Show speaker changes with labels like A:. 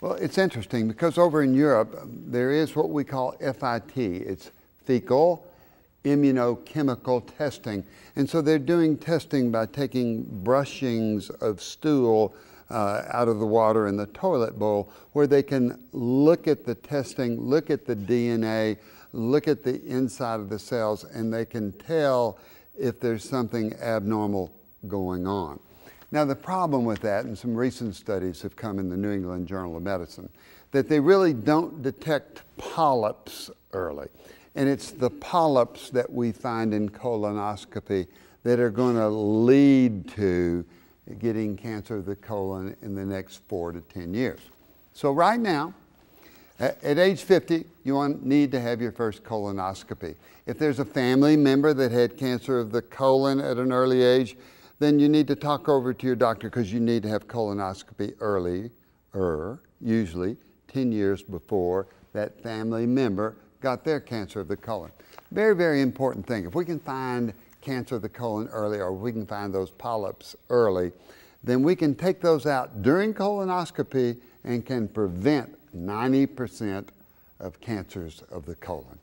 A: Well, it's interesting because over in Europe, there is what we call FIT. It's fecal immunochemical testing. And so they're doing testing by taking brushings of stool uh, out of the water in the toilet bowl where they can look at the testing, look at the DNA, look at the inside of the cells, and they can tell if there's something abnormal going on. Now, the problem with that, and some recent studies have come in the New England Journal of Medicine, that they really don't detect polyps early. And it's the polyps that we find in colonoscopy that are going to lead to getting cancer of the colon in the next four to 10 years. So, right now, at age 50, you need to have your first colonoscopy. If there's a family member that had cancer of the colon at an early age, then you need to talk over to your doctor because you need to have colonoscopy early, er, usually 10 years before that family member got their cancer of the colon. Very, very important thing. If we can find cancer of the colon early or we can find those polyps early, then we can take those out during colonoscopy and can prevent 90% of cancers of the colon.